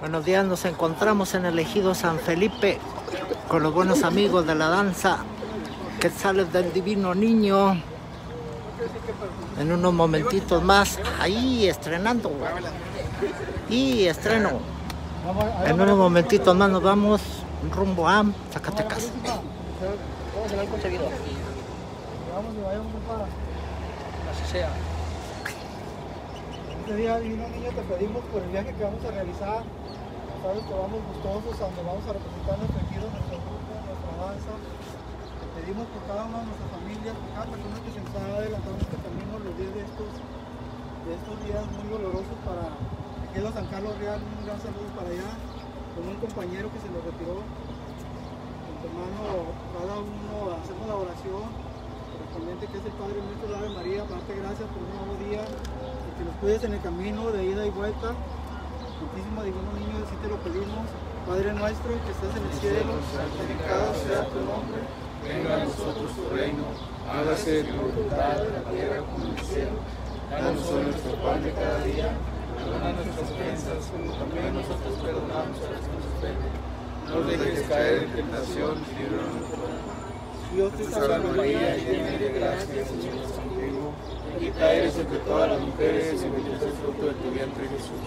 Buenos días, nos encontramos en el ejido San Felipe con los buenos amigos de la danza que sales del divino niño. En unos momentitos más, ahí estrenando. Y estreno. En unos momentitos más nos vamos rumbo a Zacatecas. Vamos y vayamos para. Así sea. Este día, divino niño, te pedimos por el viaje que vamos a realizar. Sabes que vamos gustosos a donde vamos a representar nuestro ejido, nuestro grupo, nuestra danza. Te pedimos por cada una de nuestras familias, por cada persona que se nos ha adelantado en este camino los días de estos, de estos días muy dolorosos para Ejido San Carlos Real. Un gran saludo para allá, con un compañero que se nos retiró. Hermano, cada uno hacemos la oración correspondiente que es el Padre nuestro, la Ave María, darte gracias por un nuevo día, cuides en el camino de ida y vuelta. Santísimo Divino Niño, así te lo pedimos. Padre nuestro que estás en el cielo, santificado sea tu nombre. Venga a nosotros tu reino, hágase tu voluntad en la tierra como en el cielo. Danos hoy nuestro pan de cada día, perdona nuestras ofensas, como también nosotros perdonamos a los que nos ofenden. No dejes caer en tentación, y líbranos. Dios te Salve María, llena de gracia, el Señor es contigo. Bendita eres entre todas las mujeres y bendito es el fruto de tu vientre Jesús.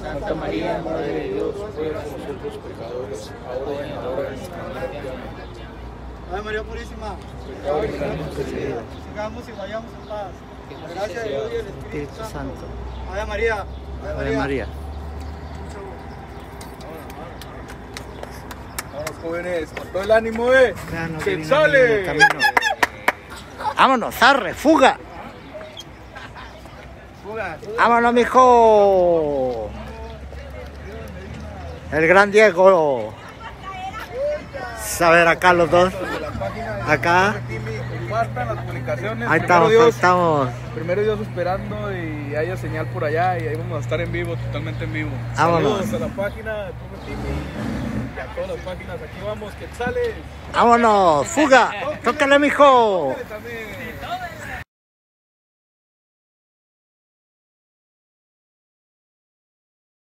Santa María, Madre de Dios, ruega por nosotros pecadores, ahora y en la hora de nuestra muerte. Amén. Ave María Purísima, Pecado y sigamos y vayamos en paz. La gracia de Dios y el Espíritu. Santo. Ave María, Ave María. Jóvenes, con todo el ánimo, eh. ¡Que divino sale! camino. Vámonos, arre, fuga. Fuga. Vámonos, mijo. El gran Diego. A ver, acá los dos. Acá. Ahí estamos, ahí estamos. Primero Dios esperando y haya señal por allá y ahí vamos a estar en vivo, totalmente en vivo. Vámonos. Saludos a la página de Tuve Timmy y a todas las páginas. Aquí vamos, Quetzales. Vámonos, fuga. Tócale, mijo. También.